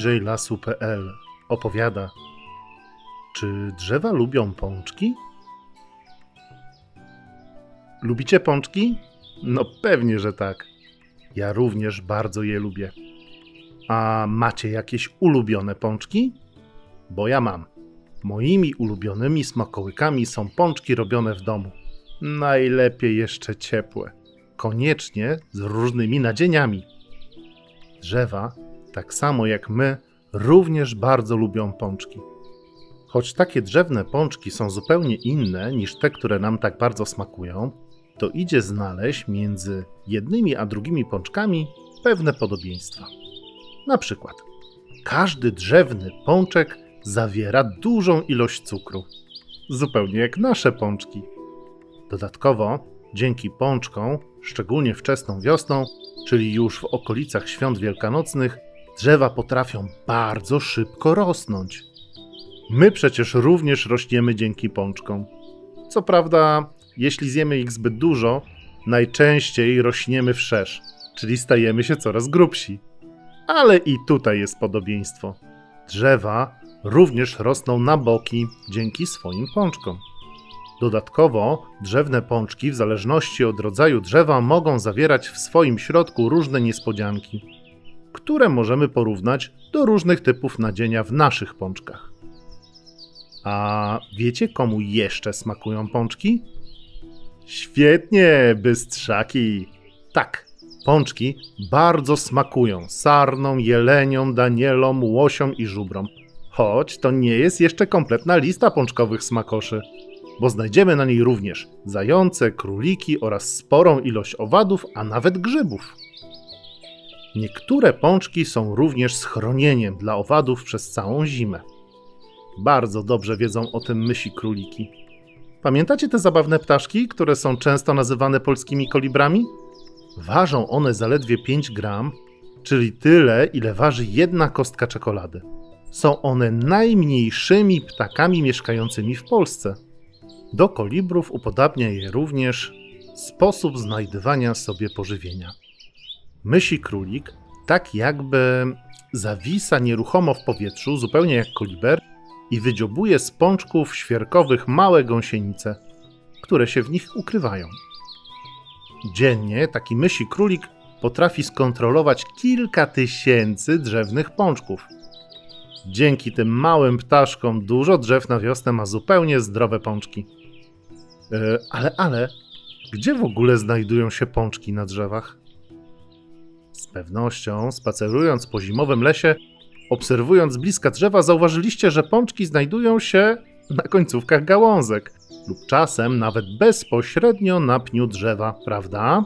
bliżej lasu.pl opowiada: Czy drzewa lubią pączki? Lubicie pączki? No pewnie, że tak. Ja również bardzo je lubię. A macie jakieś ulubione pączki? Bo ja mam. Moimi ulubionymi smakołykami są pączki robione w domu. Najlepiej jeszcze ciepłe. Koniecznie z różnymi nadzieniami. Drzewa, tak samo jak my, również bardzo lubią pączki. Choć takie drzewne pączki są zupełnie inne niż te, które nam tak bardzo smakują, to idzie znaleźć między jednymi a drugimi pączkami pewne podobieństwa. Na przykład, każdy drzewny pączek zawiera dużą ilość cukru, zupełnie jak nasze pączki. Dodatkowo, dzięki pączkom, szczególnie wczesną wiosną, czyli już w okolicach świąt wielkanocnych, drzewa potrafią bardzo szybko rosnąć. My przecież również rośniemy dzięki pączkom. Co prawda, jeśli zjemy ich zbyt dużo, najczęściej rośniemy wszerz, czyli stajemy się coraz grubsi. Ale i tutaj jest podobieństwo. Drzewa również rosną na boki dzięki swoim pączkom. Dodatkowo drzewne pączki, w zależności od rodzaju drzewa, mogą zawierać w swoim środku różne niespodzianki, które możemy porównać do różnych typów nadzienia w naszych pączkach. A wiecie, komu jeszcze smakują pączki? Świetnie, bystrzaki! Tak, pączki bardzo smakują sarną, jelenią, danielom, łosiom i żubrom. Choć to nie jest jeszcze kompletna lista pączkowych smakoszy, bo znajdziemy na niej również zające, króliki oraz sporą ilość owadów, a nawet grzybów. Niektóre pączki są również schronieniem dla owadów przez całą zimę. Bardzo dobrze wiedzą o tym mysi króliki. Pamiętacie te zabawne ptaszki, które są często nazywane polskimi kolibrami? Ważą one zaledwie 5 gram, czyli tyle, ile waży jedna kostka czekolady. Są one najmniejszymi ptakami mieszkającymi w Polsce. Do kolibrów upodabnia je również sposób znajdywania sobie pożywienia. Mysi królik tak jakby zawisa nieruchomo w powietrzu, zupełnie jak koliber, i wydziobuje z pączków świerkowych małe gąsienice, które się w nich ukrywają. Dziennie taki mysi królik potrafi skontrolować kilka tysięcy drzewnych pączków. Dzięki tym małym ptaszkom dużo drzew na wiosnę ma zupełnie zdrowe pączki. E, ale, ale, gdzie w ogóle znajdują się pączki na drzewach? Z pewnością, spacerując po zimowym lesie, obserwując bliska drzewa, zauważyliście, że pączki znajdują się na końcówkach gałązek lub czasem nawet bezpośrednio na pniu drzewa, prawda?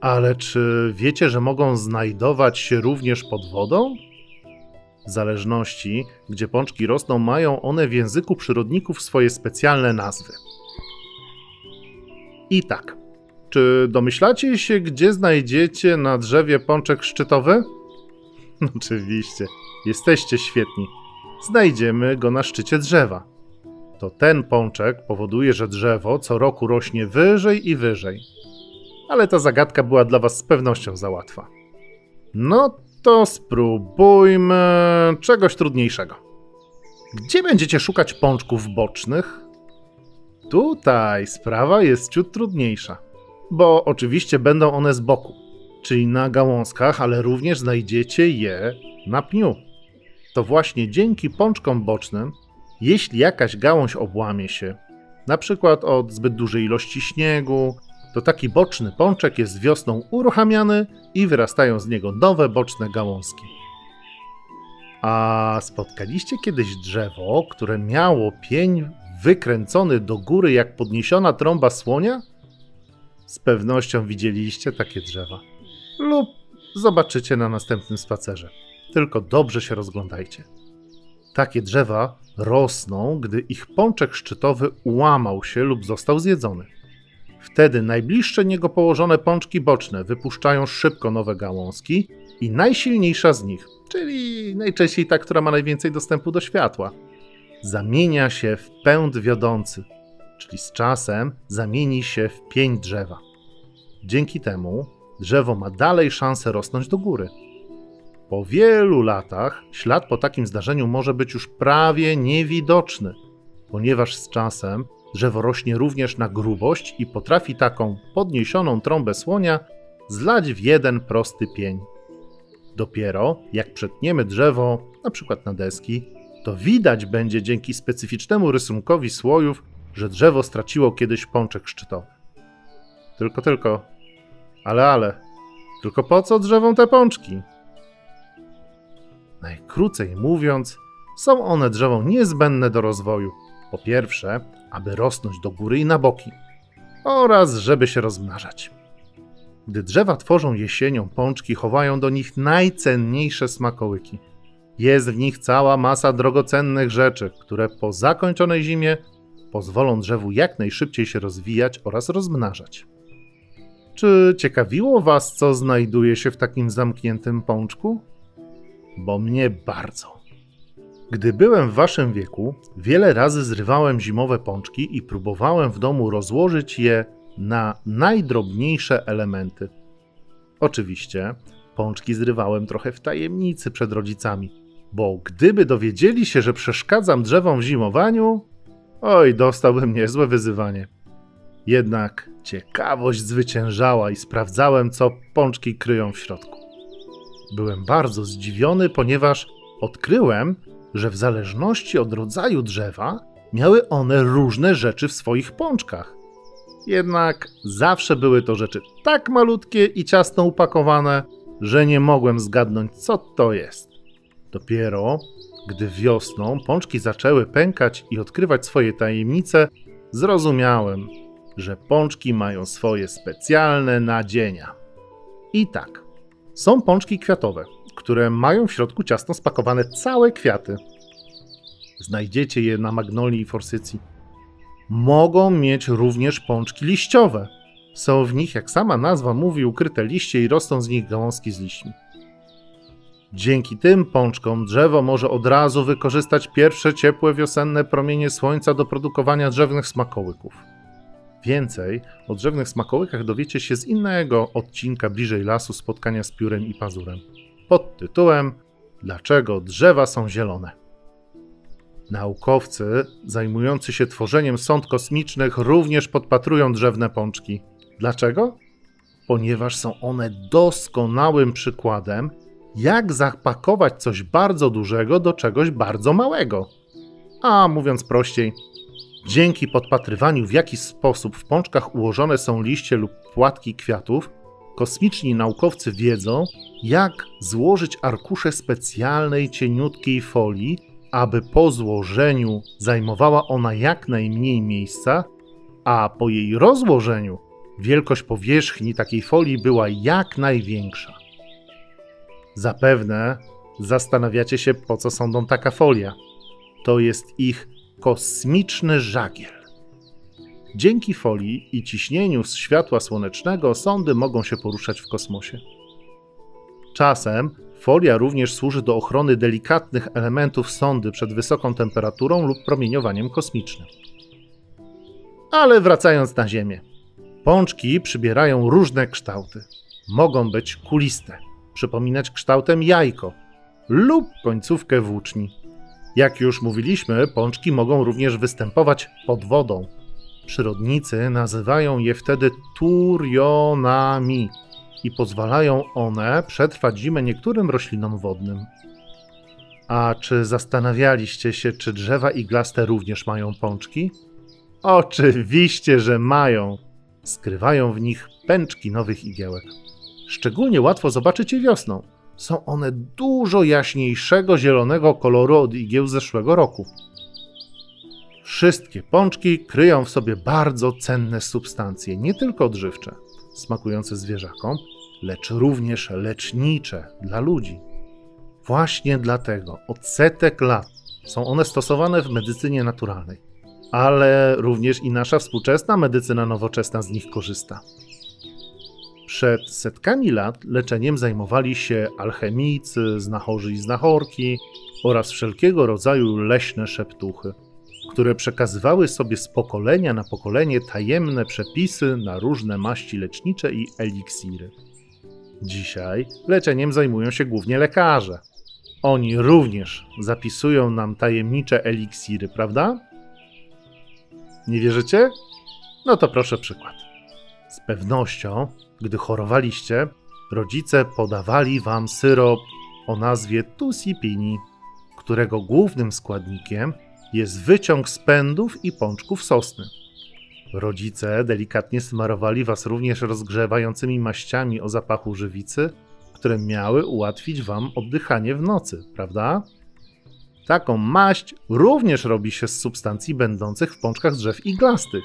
Ale czy wiecie, że mogą znajdować się również pod wodą? W zależności, gdzie pączki rosną, mają one w języku przyrodników swoje specjalne nazwy. I tak, czy domyślacie się, gdzie znajdziecie na drzewie pączek szczytowy? Oczywiście, jesteście świetni. Znajdziemy go na szczycie drzewa. To ten pączek powoduje, że drzewo co roku rośnie wyżej i wyżej. Ale ta zagadka była dla Was z pewnością za łatwa. No to spróbujmy czegoś trudniejszego. Gdzie będziecie szukać pączków bocznych? Tutaj sprawa jest ciut trudniejsza, bo oczywiście będą one z boku, czyli na gałązkach, ale również znajdziecie je na pniu. To właśnie dzięki pączkom bocznym, jeśli jakaś gałąź obłamie się, na przykład od zbyt dużej ilości śniegu, to taki boczny pączek jest wiosną uruchamiany i wyrastają z niego nowe boczne gałązki. A spotkaliście kiedyś drzewo, które miało pień wykręcony do góry jak podniesiona trąba słonia? Z pewnością widzieliście takie drzewa. Lub zobaczycie na następnym spacerze. Tylko dobrze się rozglądajcie. Takie drzewa rosną, gdy ich pączek szczytowy ułamał się lub został zjedzony. Wtedy najbliższe niego położone pączki boczne wypuszczają szybko nowe gałązki i najsilniejsza z nich, czyli najczęściej ta, która ma najwięcej dostępu do światła, zamienia się w pęd wiodący, czyli z czasem zamieni się w pień drzewa. Dzięki temu drzewo ma dalej szansę rosnąć do góry. Po wielu latach ślad po takim zdarzeniu może być już prawie niewidoczny, ponieważ z czasem drzewo rośnie również na grubość i potrafi taką podniesioną trąbę słonia zlać w jeden prosty pień. Dopiero jak przetniemy drzewo, na przykład na deski, to widać będzie dzięki specyficznemu rysunkowi słojów, że drzewo straciło kiedyś pączek szczytowy. Tylko, tylko, ale, ale, tylko po co drzewom te pączki? Najkrócej mówiąc, są one drzewom niezbędne do rozwoju. Po pierwsze, aby rosnąć do góry i na boki, oraz żeby się rozmnażać. Gdy drzewa tworzą jesienią pączki, chowają do nich najcenniejsze smakołyki. Jest w nich cała masa drogocennych rzeczy, które po zakończonej zimie pozwolą drzewu jak najszybciej się rozwijać oraz rozmnażać. Czy ciekawiło Was, co znajduje się w takim zamkniętym pączku? Bo mnie bardzo. Gdy byłem w Waszym wieku, wiele razy zrywałem zimowe pączki i próbowałem w domu rozłożyć je na najdrobniejsze elementy. Oczywiście, pączki zrywałem trochę w tajemnicy przed rodzicami, bo gdyby dowiedzieli się, że przeszkadzam drzewom w zimowaniu, oj, dostałbym niezłe wyzywanie. Jednak ciekawość zwyciężała i sprawdzałem, co pączki kryją w środku. Byłem bardzo zdziwiony, ponieważ odkryłem, że w zależności od rodzaju drzewa miały one różne rzeczy w swoich pączkach. Jednak zawsze były to rzeczy tak malutkie i ciasno upakowane, że nie mogłem zgadnąć, co to jest. Dopiero gdy wiosną pączki zaczęły pękać i odkrywać swoje tajemnice, zrozumiałem, że pączki mają swoje specjalne nadzienia. I tak, są pączki kwiatowe, które mają w środku ciasno spakowane całe kwiaty. Znajdziecie je na magnolii i forsycji. Mogą mieć również pączki liściowe. Są w nich, jak sama nazwa mówi, ukryte liście i rosną z nich gałązki z liśćmi. Dzięki tym pączkom drzewo może od razu wykorzystać pierwsze ciepłe wiosenne promienie słońca do produkowania drzewnych smakołyków. Więcej o drzewnych smakołykach dowiecie się z innego odcinka bliżej lasu spotkania z piórem i pazurem pod tytułem Dlaczego drzewa są zielone? Naukowcy zajmujący się tworzeniem sąd kosmicznych również podpatrują drzewne pączki. Dlaczego? Ponieważ są one doskonałym przykładem, jak zapakować coś bardzo dużego do czegoś bardzo małego. A mówiąc prościej, dzięki podpatrywaniu, w jaki sposób w pączkach ułożone są liście lub płatki kwiatów, kosmiczni naukowcy wiedzą, jak złożyć arkusze specjalnej cieniutkiej folii, aby po złożeniu zajmowała ona jak najmniej miejsca, a po jej rozłożeniu wielkość powierzchni takiej folii była jak największa. Zapewne zastanawiacie się, po co sądą taka folia. To jest ich kosmiczny żagiel. Dzięki folii i ciśnieniu z światła słonecznego sondy mogą się poruszać w kosmosie. Czasem folia również służy do ochrony delikatnych elementów sondy przed wysoką temperaturą lub promieniowaniem kosmicznym. Ale wracając na Ziemię. Pączki przybierają różne kształty. Mogą być kuliste, przypominać kształtem jajko lub końcówkę włóczni. Jak już mówiliśmy, pączki mogą również występować pod wodą. Przyrodnicy nazywają je wtedy turionami i pozwalają one przetrwać zimę niektórym roślinom wodnym. A czy zastanawialiście się, czy drzewa iglaste również mają pączki? Oczywiście, że mają. Skrywają w nich pęczki nowych igiełek. Szczególnie łatwo zobaczyć je wiosną. Są one dużo jaśniejszego zielonego koloru od igieł zeszłego roku. Wszystkie pączki kryją w sobie bardzo cenne substancje, nie tylko odżywcze, smakujące zwierzakom, lecz również lecznicze dla ludzi. Właśnie dlatego od setek lat są one stosowane w medycynie naturalnej, ale również i nasza współczesna medycyna nowoczesna z nich korzysta. Przed setkami lat leczeniem zajmowali się alchemicy, znachorzy i znachorki oraz wszelkiego rodzaju leśne szeptuchy, które przekazywały sobie z pokolenia na pokolenie tajemne przepisy na różne maści lecznicze i eliksiry. Dzisiaj leczeniem zajmują się głównie lekarze. Oni również zapisują nam tajemnicze eliksiry, prawda? Nie wierzycie? No to proszę przykład. Z pewnością, gdy chorowaliście, rodzice podawali wam syrop o nazwie tusipini, którego głównym składnikiem jest wyciąg z pędów i pączków sosny. Rodzice delikatnie smarowali was również rozgrzewającymi maściami o zapachu żywicy, które miały ułatwić wam oddychanie w nocy, prawda? Taką maść również robi się z substancji będących w pączkach drzew iglastych.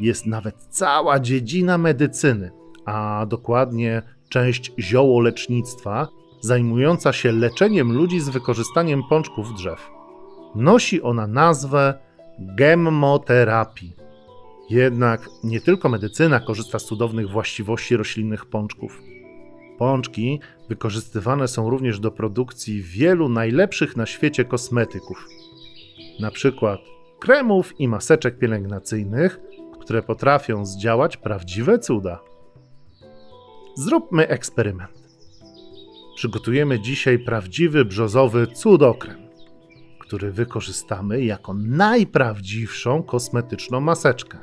Jest nawet cała dziedzina medycyny, a dokładnie część ziołolecznictwa, zajmująca się leczeniem ludzi z wykorzystaniem pączków drzew. Nosi ona nazwę gemmoterapii. Jednak nie tylko medycyna korzysta z cudownych właściwości roślinnych pączków. Pączki wykorzystywane są również do produkcji wielu najlepszych na świecie kosmetyków, na przykład kremów i maseczek pielęgnacyjnych, które potrafią zdziałać prawdziwe cuda. Zróbmy eksperyment. Przygotujemy dzisiaj prawdziwy brzozowy cudokrem, który wykorzystamy jako najprawdziwszą kosmetyczną maseczkę.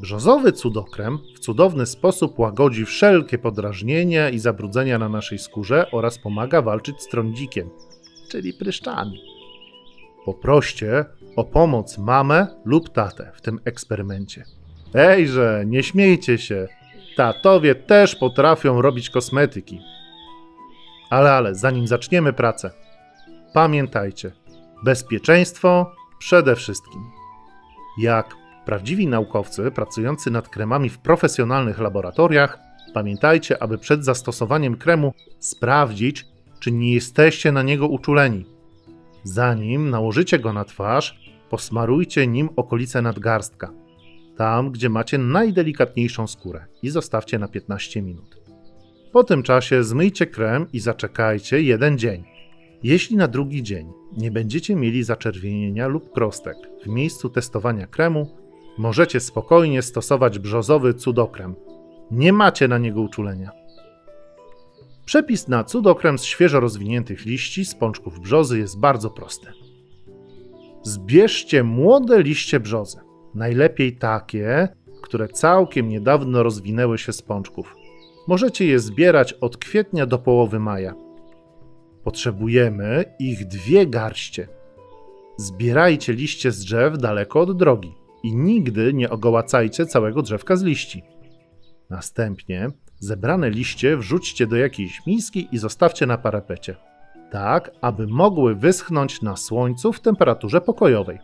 Brzozowy cudokrem w cudowny sposób łagodzi wszelkie podrażnienia i zabrudzenia na naszej skórze oraz pomaga walczyć z trądzikiem, czyli pryszczami. Poproście o pomoc mamę lub tatę w tym eksperymencie. Ejże, nie śmiejcie się. Tatowie też potrafią robić kosmetyki. Ale, ale, zanim zaczniemy pracę, pamiętajcie, bezpieczeństwo przede wszystkim. Jak prawdziwi naukowcy pracujący nad kremami w profesjonalnych laboratoriach, pamiętajcie, aby przed zastosowaniem kremu sprawdzić, czy nie jesteście na niego uczuleni. Zanim nałożycie go na twarz, posmarujcie nim okolice nadgarstka, tam gdzie macie najdelikatniejszą skórę i zostawcie na 15 minut. Po tym czasie zmyjcie krem i zaczekajcie jeden dzień. Jeśli na drugi dzień nie będziecie mieli zaczerwienienia lub krostek w miejscu testowania kremu, możecie spokojnie stosować brzozowy cudokrem. Nie macie na niego uczulenia. Przepis na cudokrem z świeżo rozwiniętych liści z pączków brzozy jest bardzo prosty. Zbierzcie młode liście brzozy, najlepiej takie, które całkiem niedawno rozwinęły się z pączków. Możecie je zbierać od kwietnia do połowy maja. Potrzebujemy ich dwie garście. Zbierajcie liście z drzew daleko od drogi i nigdy nie ogołacajcie całego drzewka z liści. Następnie zebrane liście wrzućcie do jakiejś miski i zostawcie na parapecie, tak aby mogły wyschnąć na słońcu w temperaturze pokojowej.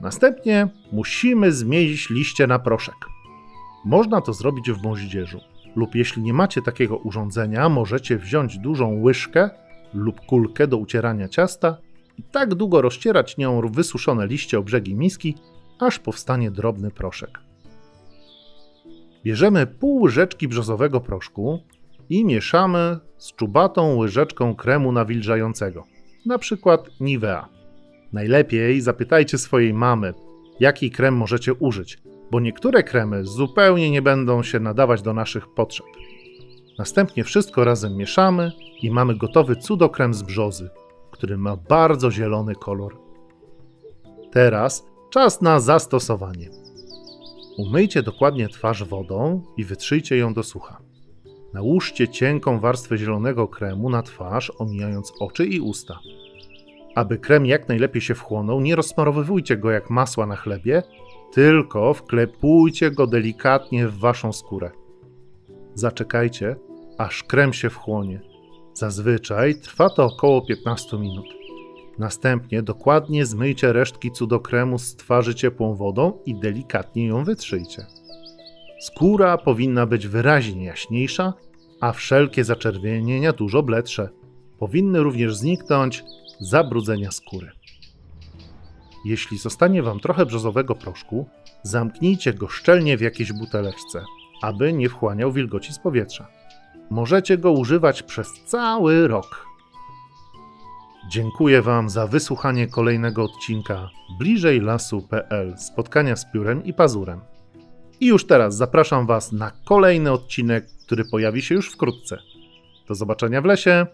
Następnie musimy zmienić liście na proszek. Można to zrobić w moździerzu, lub jeśli nie macie takiego urządzenia, możecie wziąć dużą łyżkę lub kulkę do ucierania ciasta i tak długo rozcierać nią wysuszone liście o brzegi miski, aż powstanie drobny proszek. Bierzemy pół łyżeczki brzozowego proszku i mieszamy z czubatą łyżeczką kremu nawilżającego, na przykład Nivea. Najlepiej zapytajcie swojej mamy, jaki krem możecie użyć, bo niektóre kremy zupełnie nie będą się nadawać do naszych potrzeb. Następnie wszystko razem mieszamy i mamy gotowy cudokrem z brzozy, który ma bardzo zielony kolor. Teraz czas na zastosowanie. Umyjcie dokładnie twarz wodą i wytrzyjcie ją do sucha. Nałóżcie cienką warstwę zielonego kremu na twarz, omijając oczy i usta. Aby krem jak najlepiej się wchłonął, nie rozsmarowywujcie go jak masła na chlebie, tylko wklepujcie go delikatnie w waszą skórę. Zaczekajcie, aż krem się wchłonie. Zazwyczaj trwa to około 15 minut. Następnie dokładnie zmyjcie resztki cudokremu z twarzy ciepłą wodą i delikatnie ją wytrzyjcie. Skóra powinna być wyraźnie jaśniejsza, a wszelkie zaczerwienienia dużo bledsze. Powinny również zniknąć zabrudzenia skóry. Jeśli zostanie Wam trochę brzozowego proszku, zamknijcie go szczelnie w jakiejś buteleczce, aby nie wchłaniał wilgoci z powietrza. Możecie go używać przez cały rok. Dziękuję Wam za wysłuchanie kolejnego odcinka bliżej lasu.pl spotkania z piórem i pazurem. I już teraz zapraszam Was na kolejny odcinek, który pojawi się już wkrótce. Do zobaczenia w lesie.